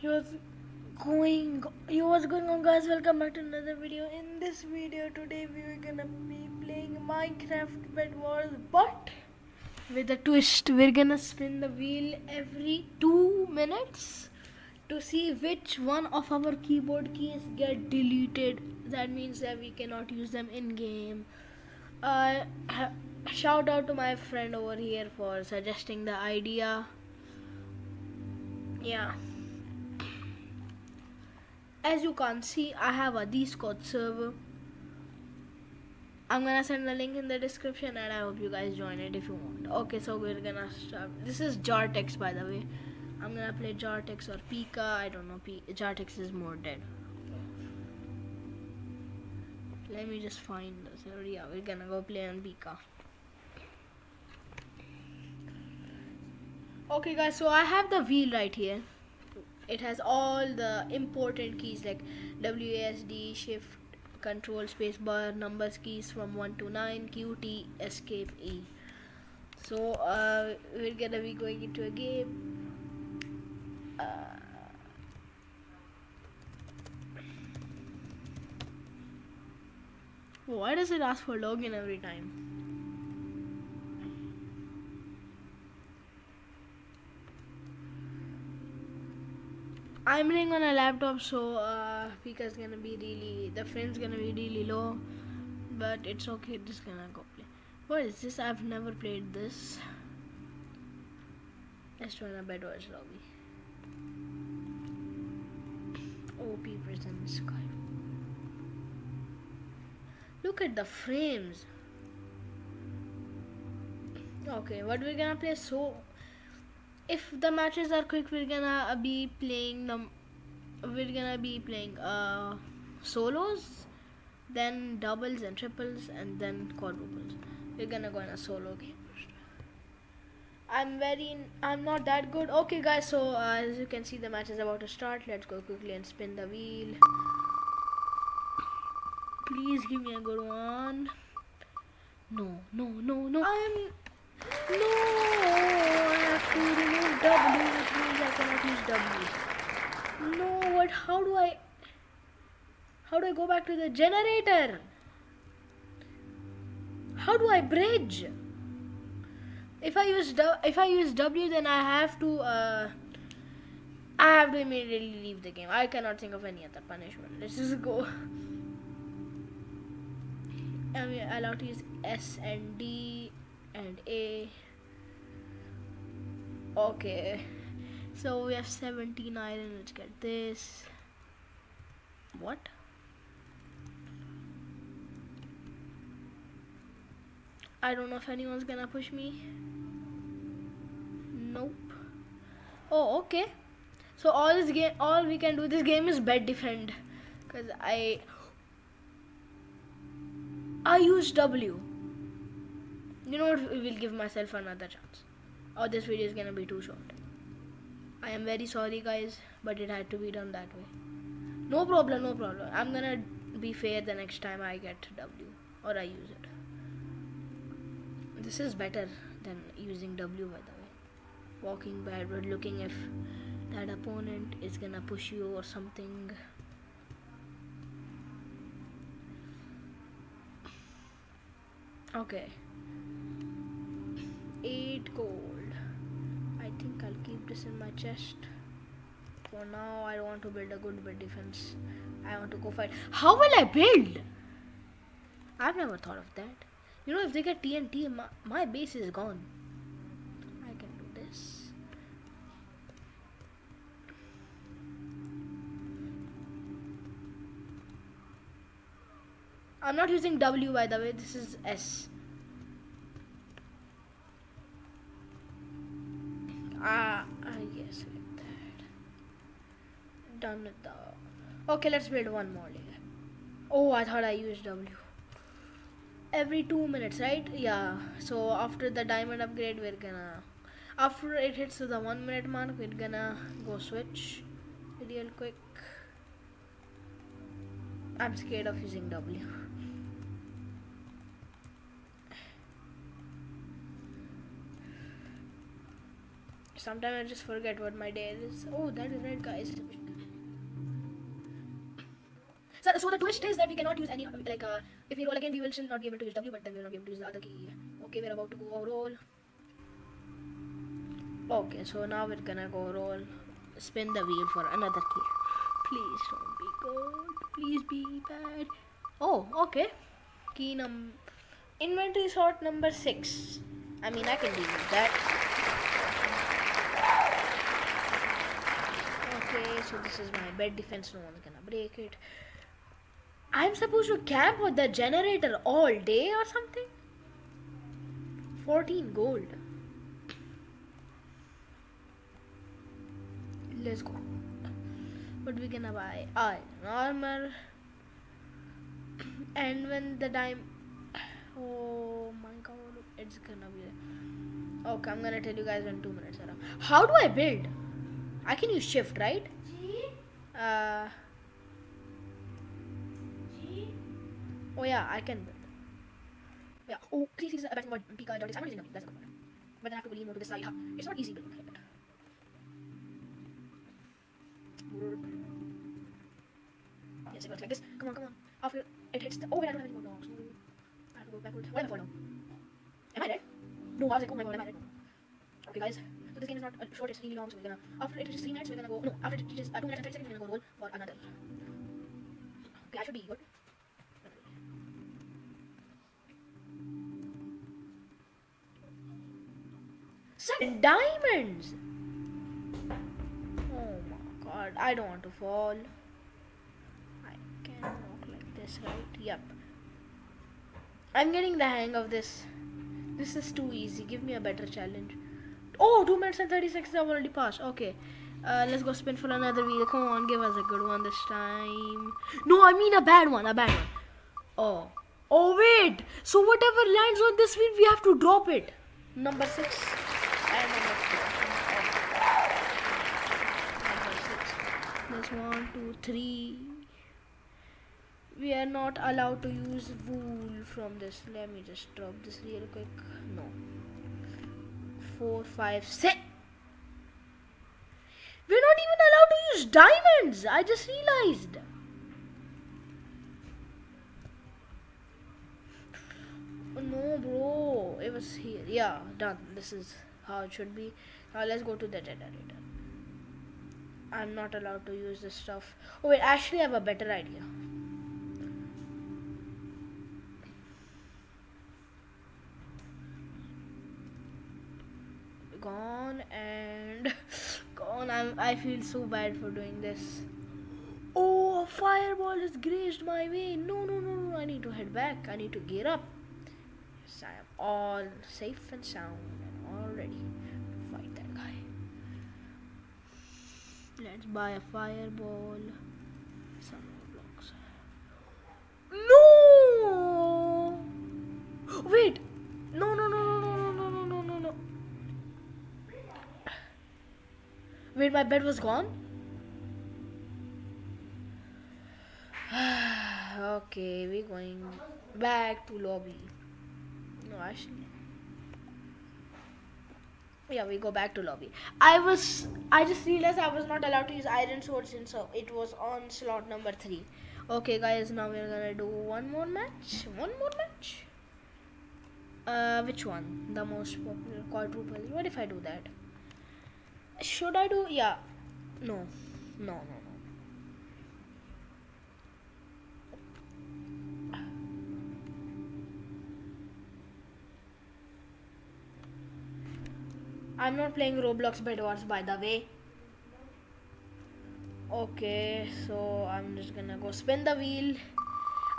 What's going yo what's going on guys. Welcome back to another video. In this video today we are gonna be playing minecraft bed wars but with a twist. We're gonna spin the wheel every two minutes to see which one of our keyboard keys get deleted. That means that we cannot use them in game uh, shout out to my friend over here for suggesting the idea. Yeah as you can see I have a Discord server. I'm gonna send the link in the description and I hope you guys join it if you want. Okay so we're gonna start. This is Jartex by the way. I'm gonna play Jartex or Pika. I don't know P Jartex is more dead. Let me just find this yeah we're gonna go play on Pika. Okay guys so I have the wheel right here it has all the important keys like WASD, shift, control, spacebar, numbers keys from 1 to 9, QT, escape, E. So uh, we're gonna be going into a game. Uh, why does it ask for login every time? I'm playing on a laptop, so uh, Pika's gonna be really, the frame's gonna be really low, but it's okay. Just gonna go play. What is this? I've never played this. Let's try a Bedwars lobby. OP prison sky. Look at the frames. Okay, what we're gonna play so if the matches are quick we're gonna be playing we're gonna be playing uh solos then doubles and triples and then quadruples. We're gonna go in a solo game. I'm very I'm not that good. Okay guys so uh, as you can see the match is about to start. Let's go quickly and spin the wheel. Please give me a good one. No no no no. I'm no, I have to remove W, which means I cannot use W. No, what? How do I? How do I go back to the generator? How do I bridge? If I use w, if I use W, then I have to. Uh, I have to immediately leave the game. I cannot think of any other punishment. Let's just go. Am I allowed to use S and D and A. Okay, so we have 17 iron. Let's get this. What? I don't know if anyone's gonna push me. Nope. Oh, okay. So all this game, all we can do this game is bed defend, cause I I use W you know what we will give myself another chance or oh, this video is gonna be too short. I am very sorry guys but it had to be done that way. No problem no problem. I'm gonna be fair the next time I get W or I use it. This is better than using W by the way. Walking backward looking if that opponent is gonna push you or something. Okay 8 gold. I think I'll keep this in my chest. For now I want to build a good bed defense. I want to go fight. How will I build? I've never thought of that. You know if they get TNT my, my base is gone. I can do this. I'm not using W by the way. This is S Ah, uh, yes, like that. Done with the. Okay, let's build one more layer. Oh, I thought I used W. Every two minutes, right? Yeah. So after the diamond upgrade, we're gonna. After it hits the one minute mark, we're gonna go switch real quick. I'm scared of using W. sometimes I just forget what my day is. Oh, that is right, guys. So, so the twist is that we cannot use any like uh, if we roll again we will still not be able to use W but then we will not be able to use the other key. Okay, we're about to go roll. Okay, so now we're gonna go roll. Spin the wheel for another key. Please don't be good. Please be bad. Oh, okay. Key num inventory sort number six. I mean I can deal with that. Okay, so this is my bed defense, no one's gonna break it. I'm supposed to camp with the generator all day or something? 14 gold. Let's go. What we gonna buy? Iron armor. And when the dime. Oh my god, it's gonna be. Okay, I'm gonna tell you guys in two minutes. How do I build? I can use shift, right? Uh. Oh yeah, I can. Yeah. Oh, please, please, abandon what Pika dot is. I'm not using them. That's a good one. But then I have to lean more to the side. Huh? It's not easy building. Yes, it works like this. Come on, come on. After it hits the. Oh, wait, I don't have any more dogs. No. I have to go backward. Where am I falling? Am I dead? No, I was like, oh my god, am I dead? Okay, guys. So this game is not uh, short, it's really long, so we're gonna. After it reaches 3 minutes, we're gonna go. No, after it reaches uh, 2 minutes and 30 seconds, we're gonna go roll for another. Okay, I should be good. Seven diamonds! Oh my god, I don't want to fall. I can walk like this, right? Yep. I'm getting the hang of this. This is too easy. Give me a better challenge. Oh, 2 minutes and 30 seconds have already passed. Okay. Uh, let's go spin for another wheel. Come on, give us a good one this time. No, I mean a bad one. A bad one. Oh. Oh, wait. So whatever lands on this wheel, we have to drop it. Number 6 and number 4. Number 6. There's one, two, three. We are not allowed to use wool from this. Let me just drop this real quick. No. Four, five, six. We're not even allowed to use diamonds. I just realized. Oh, no, bro. It was here. Yeah, done. This is how it should be. Now let's go to the generator. I'm not allowed to use this stuff. Oh wait, actually I have a better idea. Gone and gone. I'm, I feel so bad for doing this. Oh, a fireball has grazed my way. No, no, no, no. I need to head back. I need to gear up. Yes, I am all safe and sound and all ready to fight that guy. Let's buy a fireball. My bed was gone? okay, we're going back to lobby. No, actually. Yeah, we go back to lobby. I was, I just realized I was not allowed to use iron swords, and so it was on slot number three. Okay, guys, now we're gonna do one more match. One more match. Uh, which one? The most popular quadruple. What if I do that? Should I do? Yeah. No. No, no, no. I'm not playing Roblox Bed Wars by the way. Okay, so I'm just gonna go spin the wheel.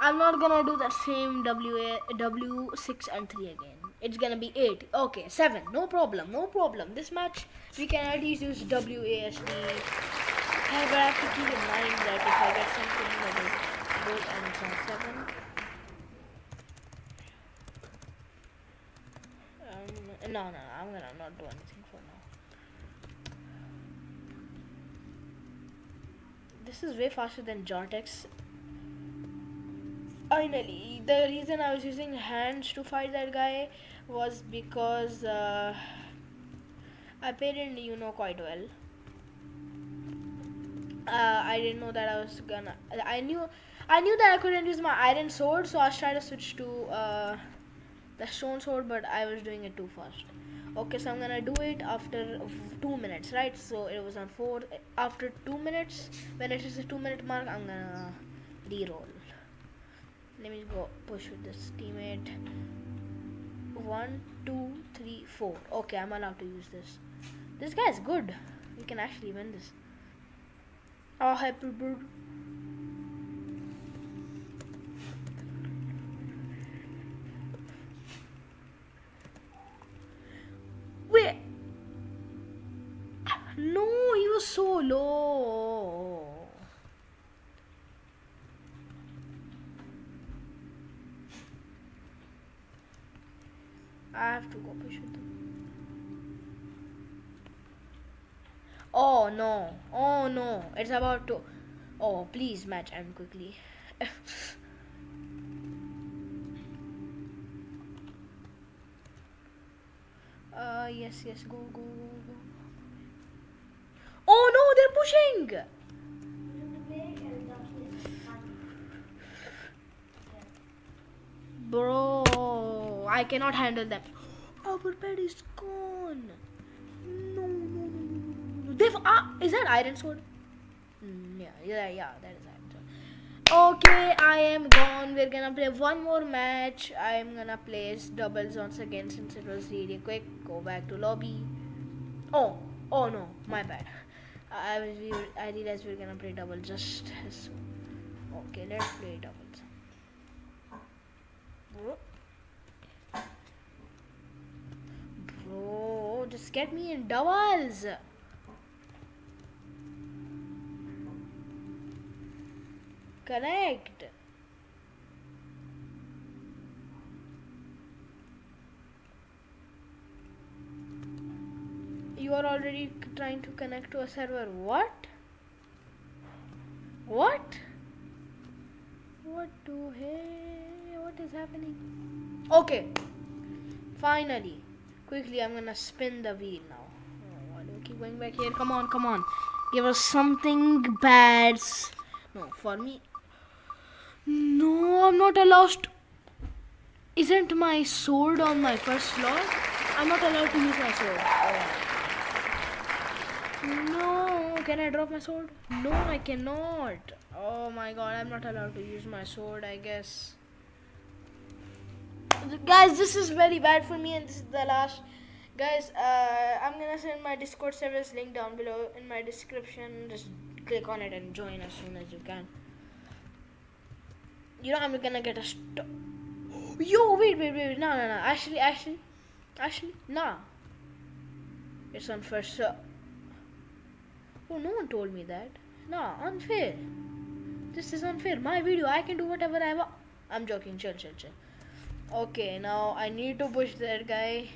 I'm not gonna do the same WA, W6 and 3 again. It's gonna be 8. Okay, 7. No problem, no problem. This match, we can at least use WASD. But I have to keep in mind that if I get something that is good and on 7. Um, no, no, no, I'm gonna not do anything for now. This is way faster than Jartex. Finally, the reason I was using hands to fight that guy was because uh, apparently you know quite well. Uh, I didn't know that I was gonna. I knew, I knew that I couldn't use my iron sword, so I trying to switch to uh, the stone sword, but I was doing it too fast. Okay, so I'm gonna do it after two minutes, right? So it was on four. After two minutes, when it is the two minute mark, I'm gonna re-roll. Let me go push with this teammate. One, two, three, four. Okay, I'm allowed to use this. This guy is good. We can actually win this. Ah, oh, Hyperbird. Wait. Ah, no, he was so low. I have to go push with him. Oh no. Oh no. It's about to. Oh, please match him quickly. uh, yes, yes. Go, go, go, go. Oh no, they're pushing. Bro, I cannot handle them. Our bed is gone. No, no, no, no, no. They've ah, is that iron sword? Mm, yeah, yeah, yeah, that is iron sword. Okay, I am gone. We're gonna play one more match. I'm gonna place doubles once again since it was really quick. Go back to lobby. Oh, oh no, my bad. I was, were, I realized we are gonna play double just as soon. Okay, let's play doubles. Bro, just get me in doubles. Correct. You are already trying to connect to a server. What? What? What the hey? What is happening? Okay. Finally. Quickly, I'm gonna spin the wheel now. Oh, why do keep going back here? Come on, come on. Give us something bad. No, for me. No, I'm not allowed. Isn't my sword on my first slot? I'm not allowed to use my sword. No, can I drop my sword? No, I cannot. Oh my god, I'm not allowed to use my sword, I guess. Guys, this is very bad for me, and this is the last. Guys, uh, I'm gonna send my Discord servers link down below in my description. Just click on it and join as soon as you can. You know, I'm gonna get a st- Yo, wait, wait, wait, no, no, no. Actually, actually, actually, nah. It's unfair, ser- Oh, no one told me that. Nah, unfair. This is unfair. My video, I can do whatever I want. I'm joking. Chill, chill, chill. Okay, now I need to push that guy.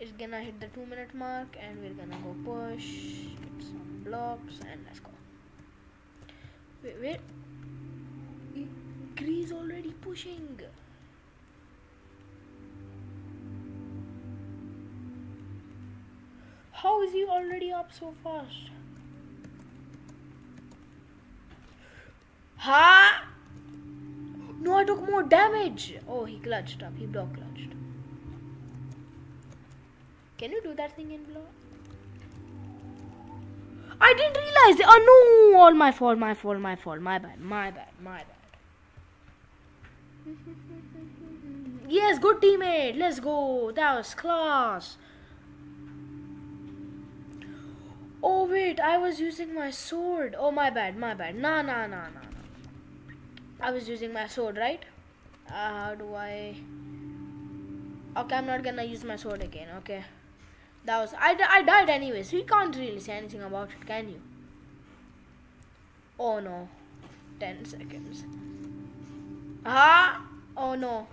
It's gonna hit the two minute mark, and we're gonna go push, get some blocks, and let's go. Wait, wait. Grease already pushing. How is he already up so fast? Ha! No, I took more damage. Oh, he clutched up. He block clutched. Can you do that thing in block? I didn't realize. Oh no! All my fault. My fault. My fault. My bad. My bad. My bad. yes, good teammate. Let's go. That was class. Oh wait, I was using my sword. Oh my bad. My bad. Nah, nah, nah, nah. I was using my sword, right? Uh, how do I? Okay, I'm not gonna use my sword again. Okay, that was I. I died anyways. You can't really say anything about it, can you? Oh no, ten seconds. Ah! Oh no,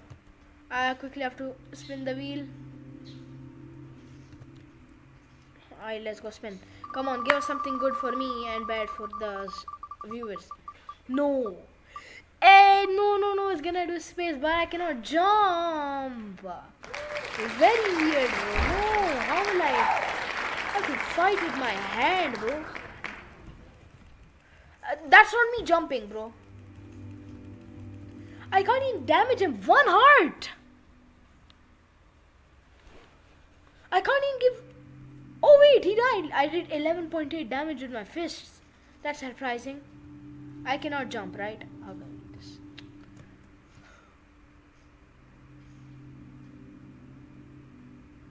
I quickly have to spin the wheel. Alright, let's go spin. Come on, give us something good for me and bad for the viewers. No. Hey, no, no, no, it's gonna do space, but I cannot jump. Very weird, bro. No, how will I? have to fight with my hand, bro. Uh, that's not me jumping, bro. I can't even damage him. One heart. I can't even give. Oh wait, he died. I did 11.8 damage with my fists. That's surprising. I cannot jump, right? How do I do this?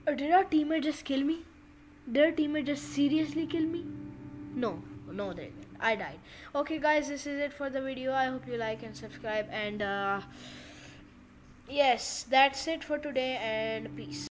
Or did our teammate just kill me? Did our teammate just seriously kill me? No, no, they didn't. I died. Okay, guys, this is it for the video. I hope you like and subscribe. And uh, yes, that's it for today. And peace.